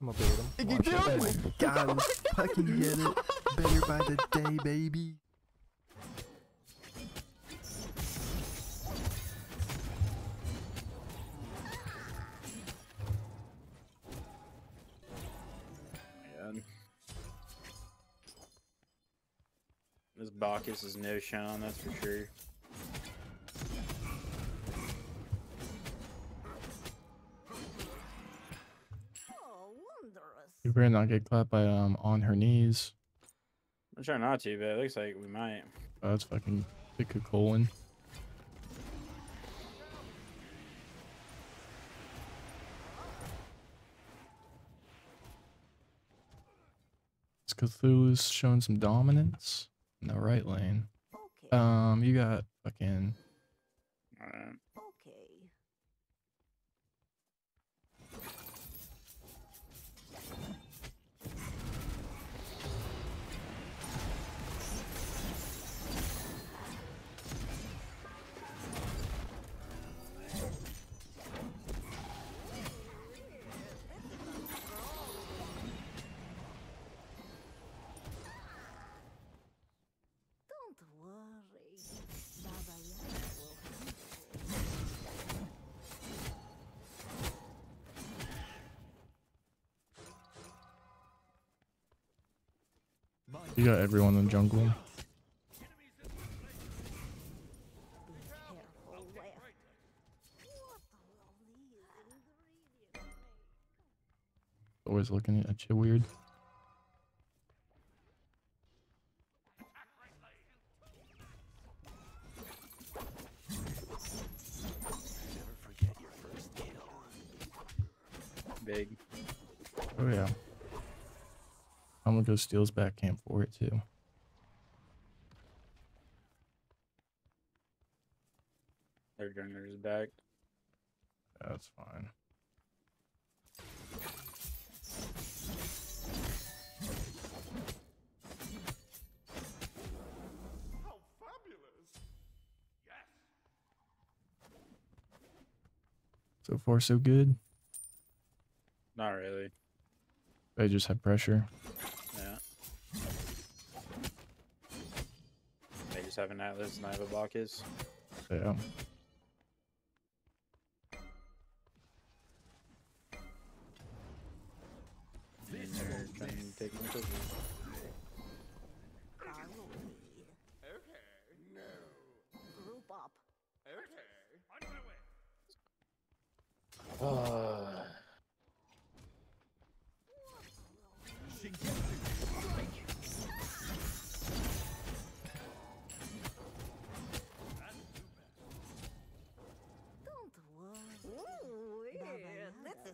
I'm gonna bait him. Watch it. Oh my god, let's fucking get it. Better by the day, baby. God. This Bacchus is no Sean, that's for sure. You better not get clapped by um on her knees. I'm trying not to, but it looks like we might. Oh, that's fucking pick a colon. It's Cthulhu's showing some dominance in the right lane. Okay. Um, you got fucking Alright. okay. You got everyone in the jungle. Always looking at you weird. Big. Oh yeah. I'm steals back camp for it too. Their jungler is back. That's fine. So far, so good. Not really. They just have pressure. They just have an Atlas and I have a Bacchus. Yeah. And they're to take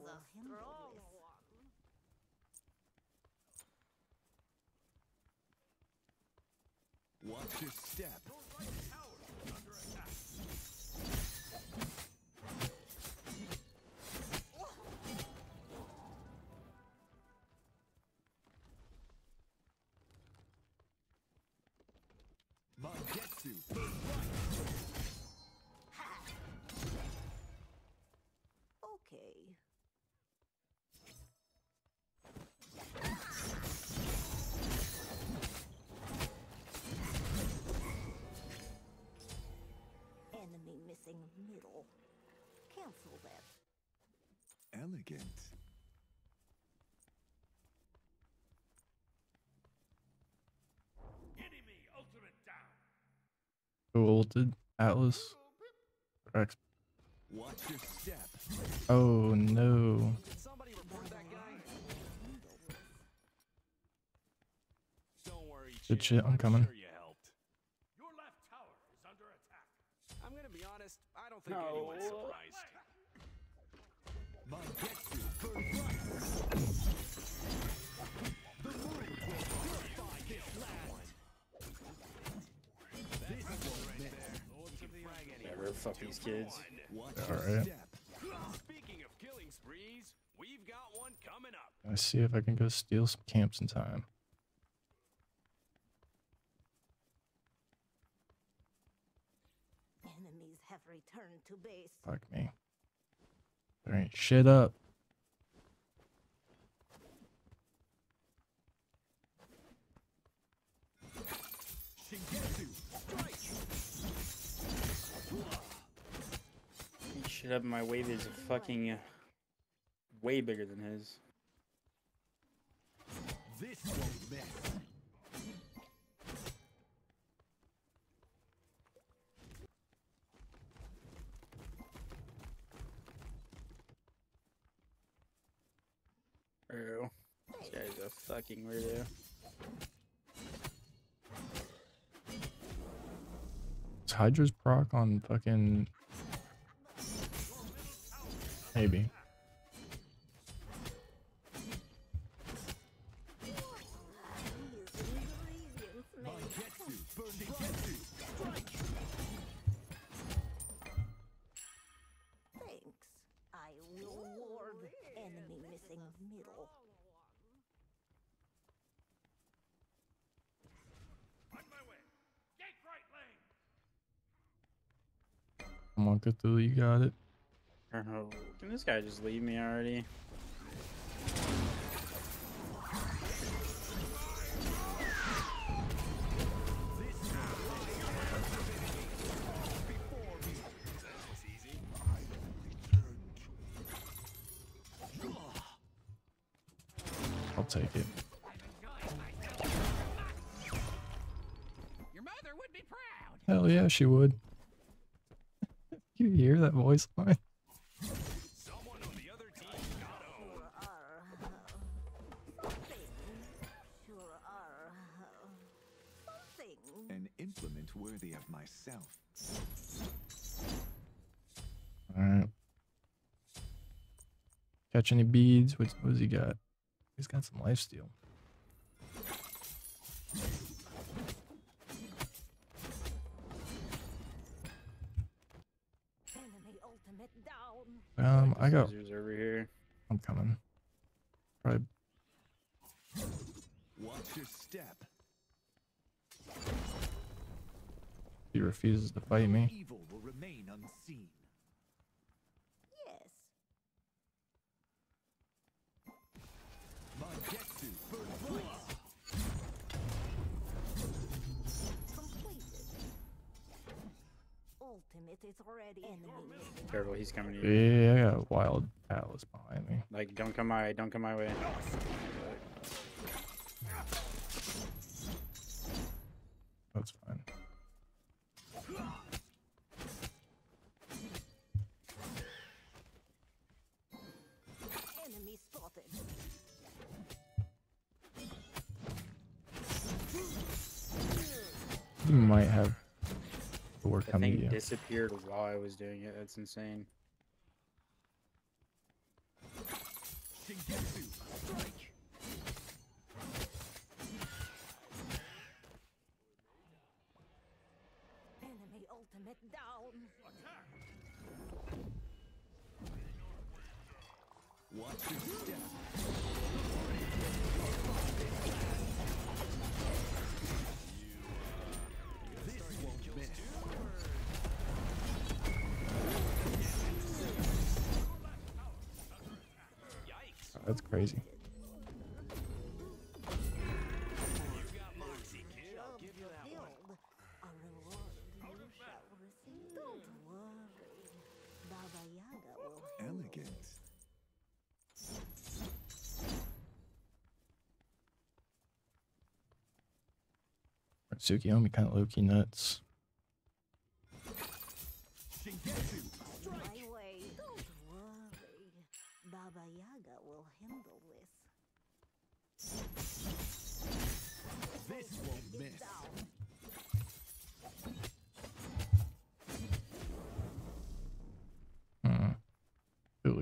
yeah, this is a strong one. Watch your step. Missing middle. Cancel that. Elegant. Who ulted? Atlas? Rex. Watch your step. Oh no. Somebody report that guy. Don't worry. Good shit, I'm coming. Sure you helped. Your left tower is under attack. I'm gonna be honest. I don't think No. anyone's surprised. Mangetsu. Burn right. The move will purify this land. This one right there. You can. Never fuck these kids. Watch All your right. step. Speaking of killing sprees, we've got one coming up. Let's see if I can go steal some camps in time. return to base. Fuck me. All right, shit up. Shit up, my wave is fucking uh, way bigger than his. This won't mess. Bro. This guy's a fucking weirdo. Is Hydra's proc on fucking. Maybe. Come you got it. Bro, can this guy just leave me already? I'll take it. Your mother would be proud. Hell yeah, she would. Are. voice Something. An implement worthy of myself. Alright. Catch any beads? What, what's he got? He's got some life steal. I got. Over here? I'm coming. Probably. Watch your step. He refuses to fight me. Evil will remain unseen. Careful, he's coming to you. Yeah, I got a wild atlas behind me. Like, don't come my way, don't come my way. That's fine. Enemy spotted. He might have door The coming to thing you. disappeared while I was doing it. That's insane. Shingetsu, strike. Enemy ultimate down. Watch your step. Will crazy. Elegant. Tsukuyomi kind of low key nuts.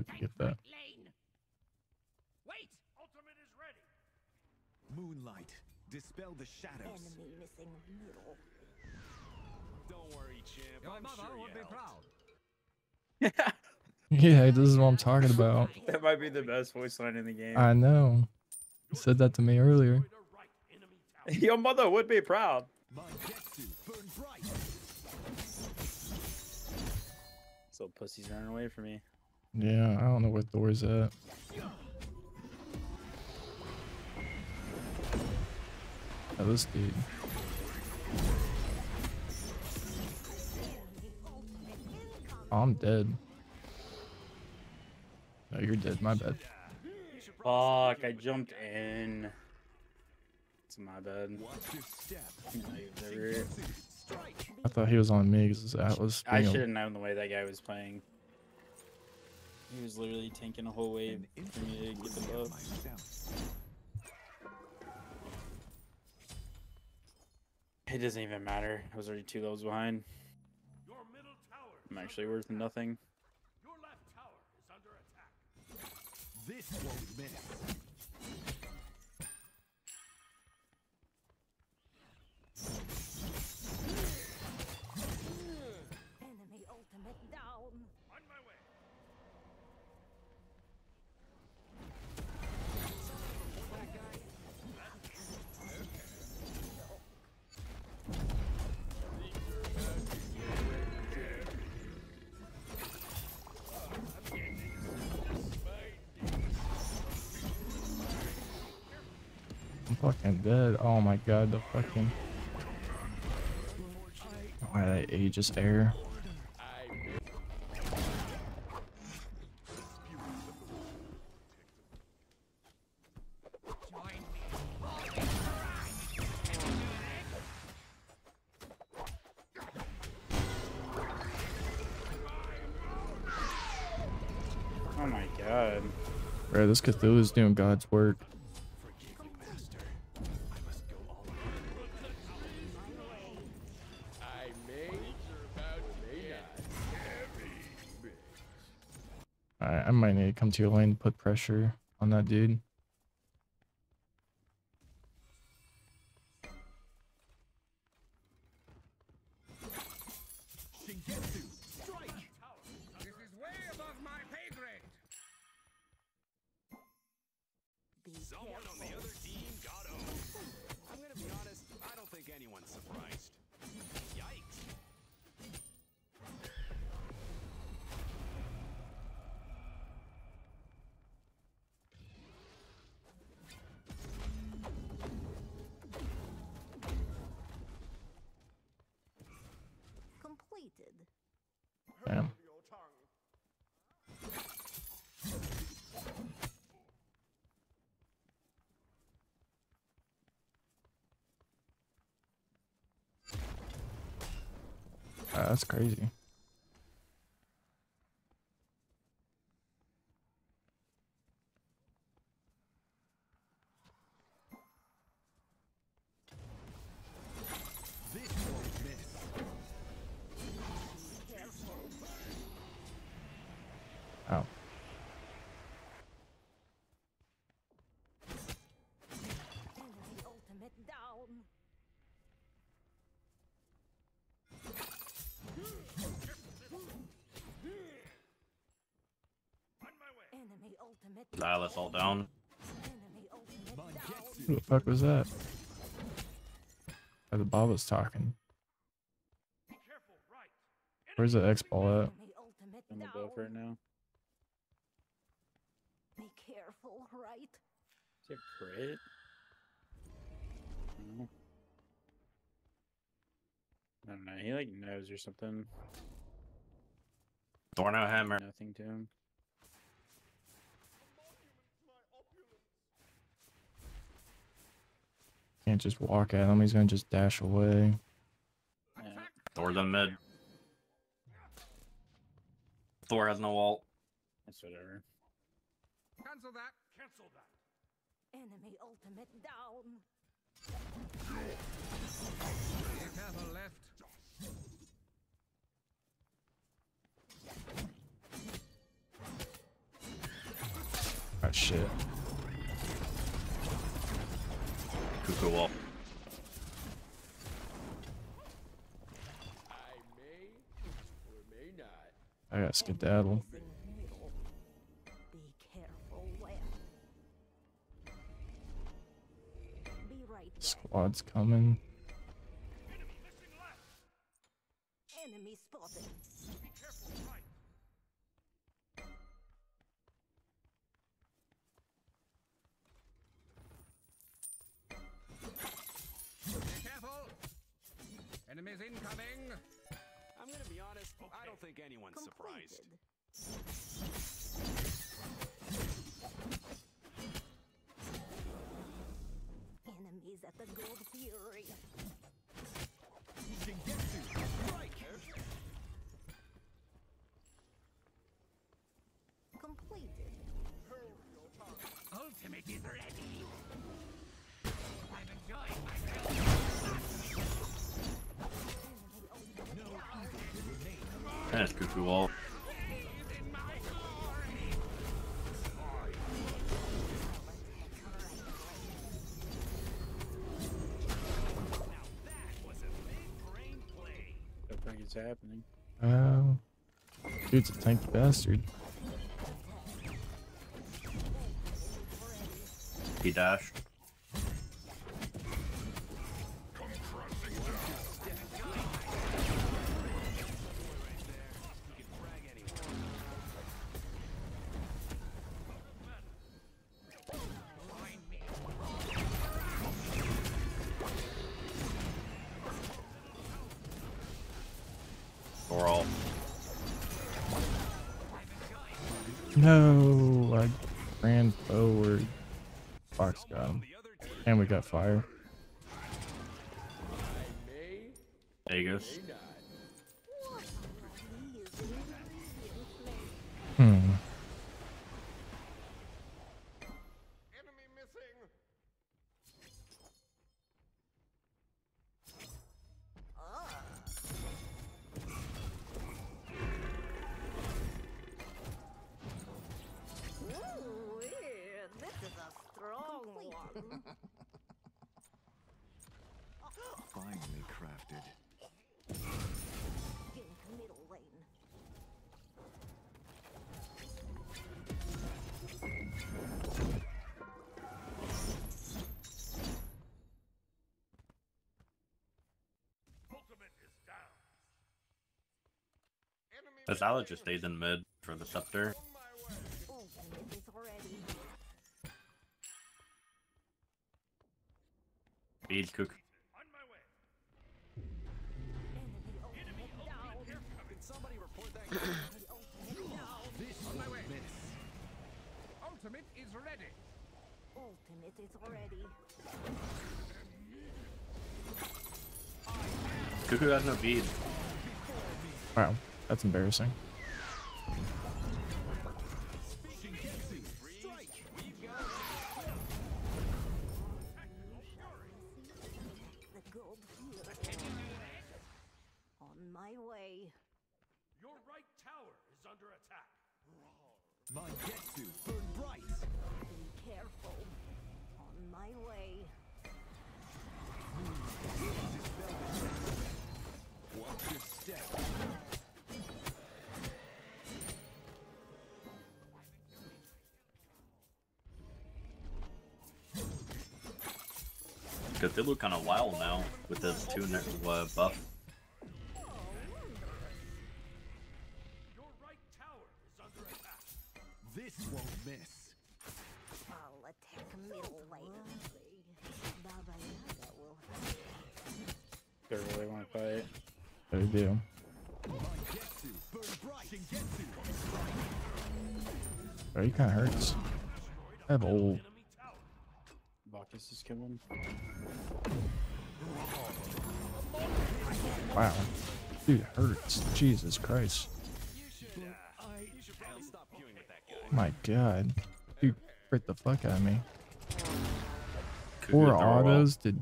Cthulhu could get that. Wait. Ultimate is ready. Moonlight, dispel the shadows. Enemy missing middle. Don't worry, champ. Your I'm mother sure would be proud. Yeah, this is what I'm talking about. That might be the best voice line in the game. I know. You said that to me earlier. Destroy the right enemy tower. Your mother would be proud. So burn bright. This little pussy's running away from me. Yeah, I don't know where Thor's at. Oh, this dude. Oh, I'm dead. Oh, you're dead. My bad. Fuck, I jumped in. It's my bad. Watch your step. No, he was over here. Shingetsu, strike. I thought he was on me because his Atlas. I should have known the way that guy was playing. He was literally tanking a whole wave for me to get the ruling buff. It doesn't even matter. I was already two levels behind. Your middle tower. I'm actually worth nothing. Your left tower is under attack. This won't miss. Dead. Oh my god, the fucking. Why I Aegis air? Oh my god. Bro, this Cthulhu is doing God's work. Might need to your lane to put pressure on that dude. That's crazy. Ultimate Silas all down. Enemy ultimate down. Mangetsu. Who the fuck was that? Oh, the Bob was talking. Be careful, right. Where's the X ball at? Enemy ultimate I'm above right now. Be careful, right? Is it crit? No. I don't know. He like knows or something. Thorno hammer. Nothing to him. Can't just walk at him. He's gonna just dash away. Yeah. Thor's in mid. Thor has no ult. That's whatever. Cancel that. Cancel that. Enemy ultimate down. Be careful, left. Ah shit. Cuckoo ult. I may or may not. I got skedaddle. Be careful where. Be right there. Squad's coming. Enemy spotted. Enemies incoming! I'm gonna be honest, okay. I don't think anyone's Completed. surprised. Enemies at the Gold Fury. You can get to Strike! Completed. Ultimate is ready! It's cuckoo wall. Don't think it's happening. Oh. Dude's a tanky bastard. He dashed. Fire. Alex just stays in mid for the scepter. Ultimate is ready. Feed cuckoo. Enemy ultimate down. Can somebody report that? Enemy ultimate down. this on my way. Ultimate is ready. Ultimate is ready. Cuckoo has no bead. Wow, that's embarrassing. Cthulhu kind of wild now with his two ne- uh, buff. Your right tower is under attack. This won't miss. I'll attack middle lane. Baba Yaga will They really want to fight. They do. My Getsu burn bright. Shingetsu. Oh, he kind of hurts. I have old. Bacchus is coming. Wow. Dude hurts. Jesus Christ. You should probably stop queuing with that guy. My god. Dude hurt the fuck out of me. Cuckoo Four autos did.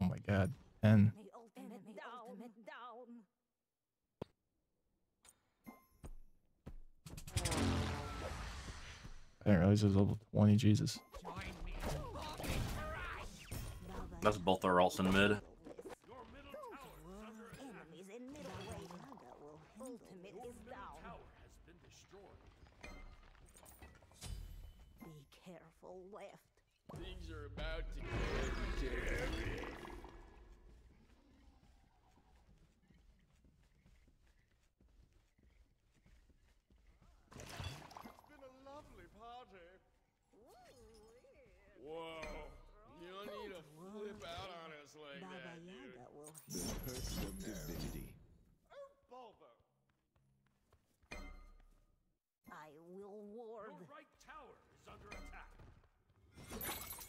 Oh my god. And The ultimate down. Ultimate down. I didn't realize it was level 20. Jesus. That's both our ults in mid. Enemies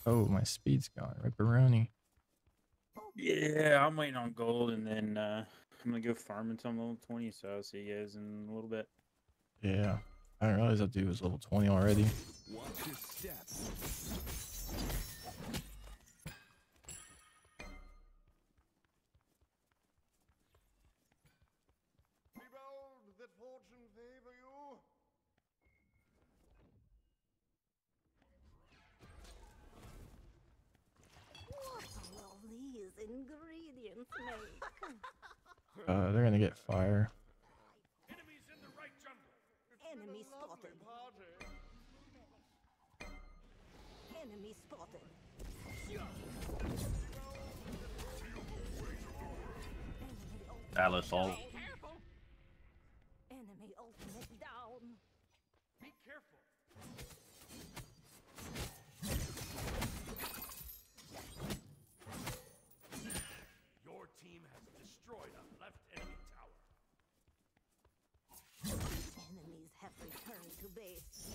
Oh, my speed's gone. Ripperoni. Yeah, I'm waiting on gold, and then uh, I'm gonna go farm until I'm level 20. So I'll see you guys in a little bit. Yeah. I didn't realize that dude was level 20 already. Watch your steps. Uh, they're gonna get fire. Enemy spotted. Enemy spotted. Enemy ultimate Alice all. Have to base.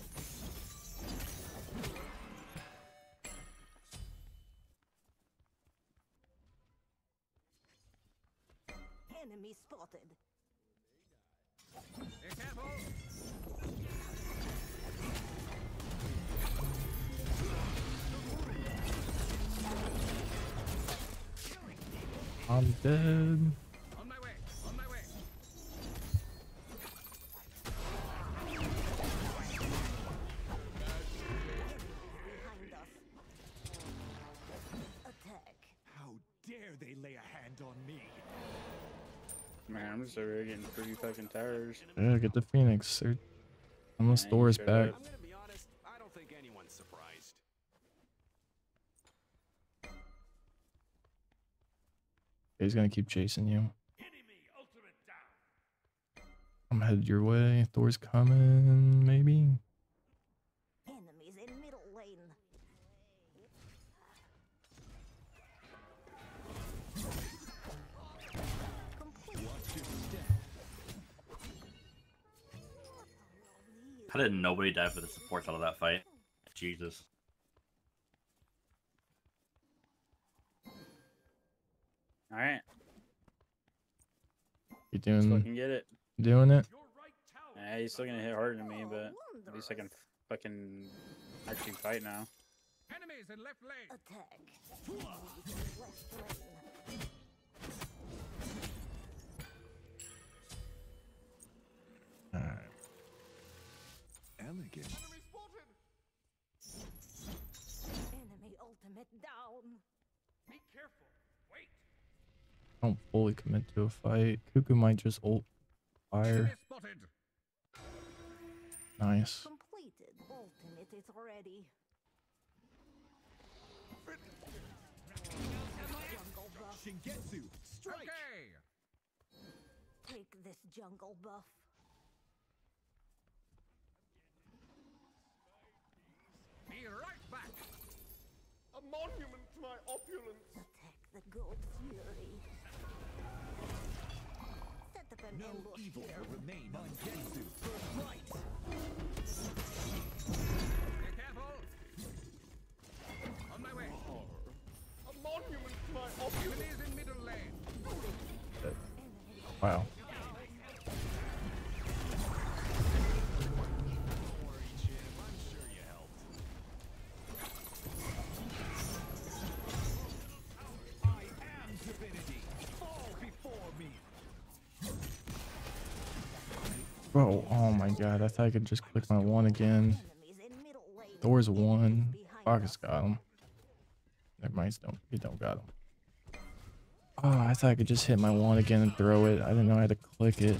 Enemy spotted. Be careful! I'm dead. Lay a hand on me? Man, I'm just over here getting pretty fucking towers. Yeah, get the Phoenix. They're unless Yeah, Thor's sure back. I'm gonna be honest, I don't think anyone's surprised. He's gonna keep chasing you. Enemy ultimate down! I'm headed your way. Thor's coming, maybe. Did nobody die for the supports out of that fight? Jesus. All right, You let's doing fucking get it. doing it? Your right tower! Yeah, he's still gonna hit harder than me, but at least I can fucking actually fight now. Enemies in left lane! Attack. Careful! Wait! Don't fully commit to a fight. Cuckoo might just ult fire. Spotted! Nice. Completed. Ultimate is ready. Shingetsu, strike! Okay! Take this jungle buff. Be right back! A monument to my opulence. Attack the Gold Fury. Set up an No ambush evil here. will remain on Gensu. For right! Be careful! On my way! A monument to my opulence. Enemies in middle lane! Wow. Bro, oh my god. I thought I could just click my one again. Thor's one. Focus got him. Never mind, don't he don't got him. Oh, I thought I could just hit my one again and throw it. I didn't know I had to click it.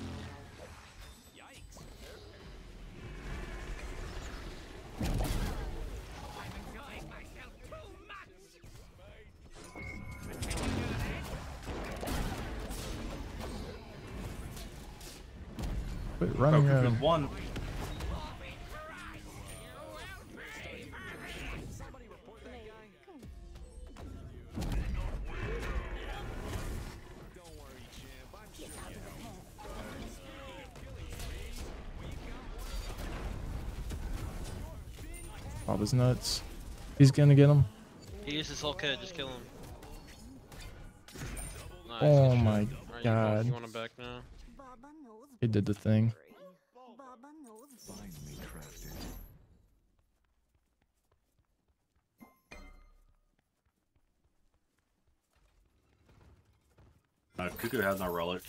Bob is nuts. He's gonna get him. He used his whole kit, just kill him. Nice, Oh good shot. my Alright, you want- God. You want him back now? He did the thing. victory. Baba knows Finely crafted. Cuckoo has no relic.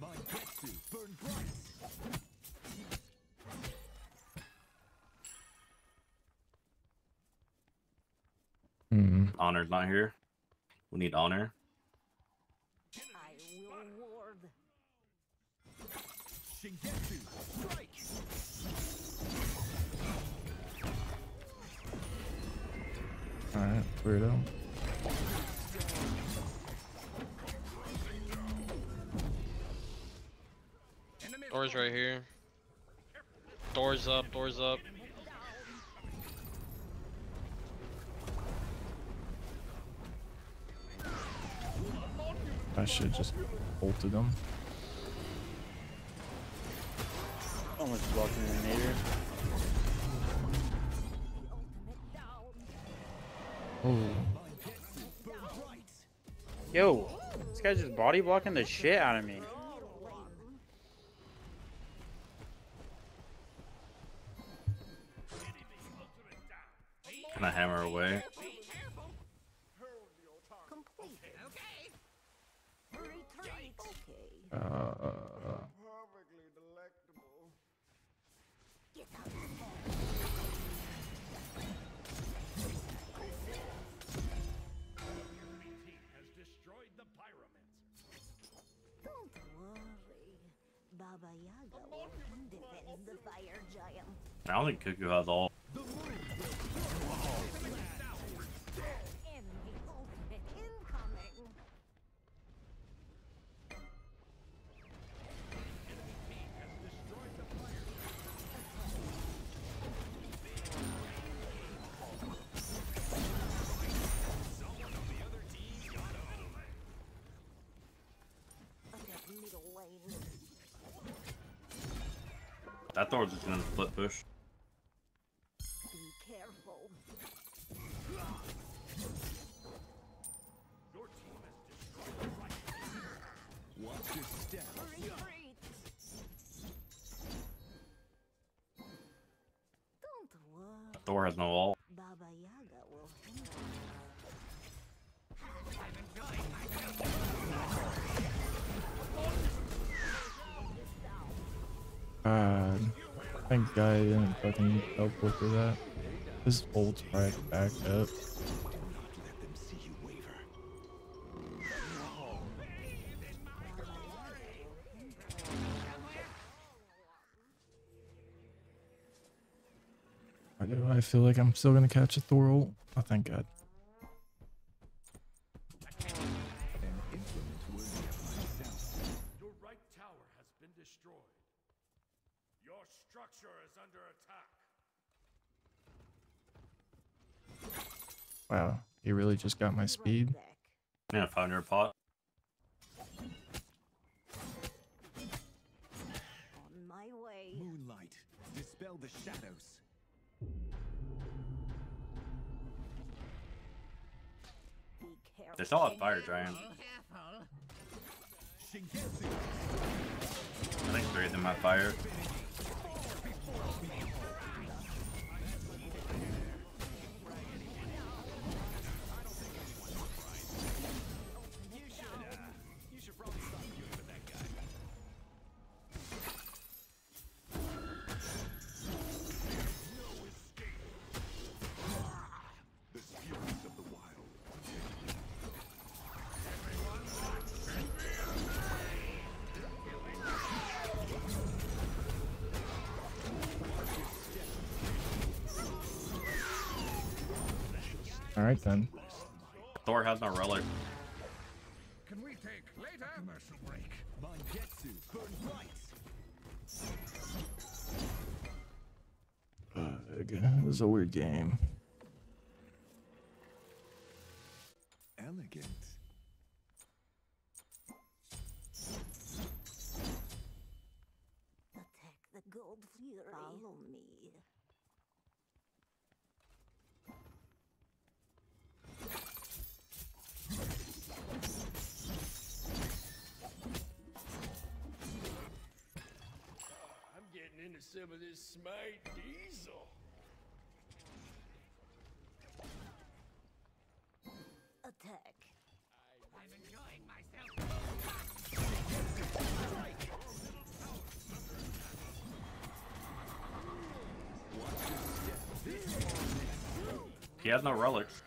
Mangetsu, burn bright. Hmm. Honor's not here. We need honor. I will ward. Shingetsu, strike. Alright, weirdo. Doors right here. Doors up, doors up. I should just bolted them. Almost blocking the nader. The ultimate down. Oh, Mangetsu, burn bright. Yo, this guy's just body blocking the shit out of me. Will defend the fire giant. I don't think Cuckoo has all. That Thor's just gonna split push. Be careful. Watch your step. Retreat. Don't worry. Thor has no ult. God. Thank God I didn't fucking teleport for that. This ult's right back up. Why do I feel like I'm still gonna catch a Thor ult? Oh, thank God. Wow, he really just got my speed. back. Yeah, 500 pot. On my way. Moonlight, dispel the shadows. Be careful. They still have fire giant. I think three of them have fire. All right then. Thor has no relic. Can we take later commercial break? Mangetsu, burn bright. Ugh, this is a weird game. Elegant. Attack the gold fury. Follow me. Some of this smart diesel. Attack. I'm enjoying myself. He has no relics.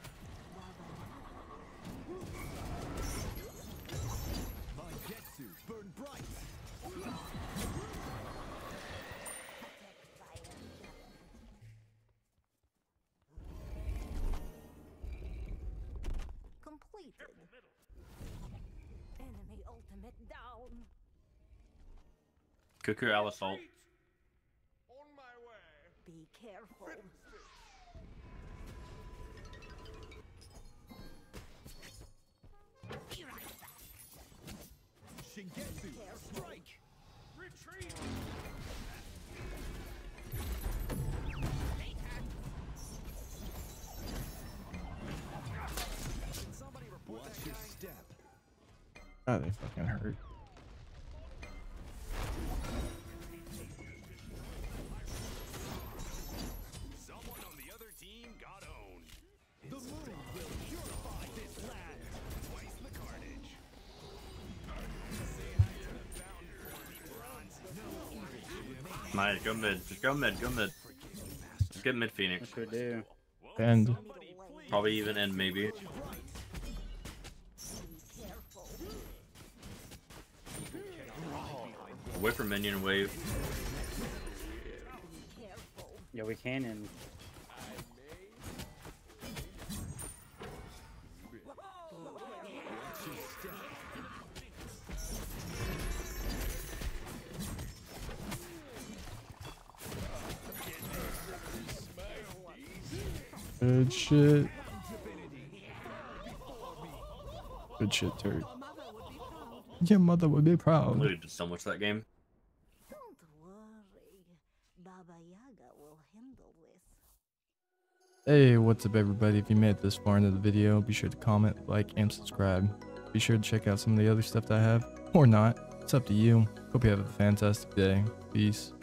Completed. Enemy ultimate down. Cuckoo Alisalt. On my way. Be careful. Shingetsu, strike. Retreat. No evil should remain. Nice, go mid. Just go mid, go mid. Just get mid Phoenix. What should I do? Bend. Probably even end maybe. Away from minion wave. Yeah, we can and Good shit. Good shit, Turk. Your mother would be proud. Literally did so much that game. Don't worry. Baba Yaga will handle this. Hey, what's up everybody? If you made it this far into the video, be sure to comment, like, and subscribe. Be sure to check out some of the other stuff that I have, or not. It's up to you. Hope you have a fantastic day. Peace.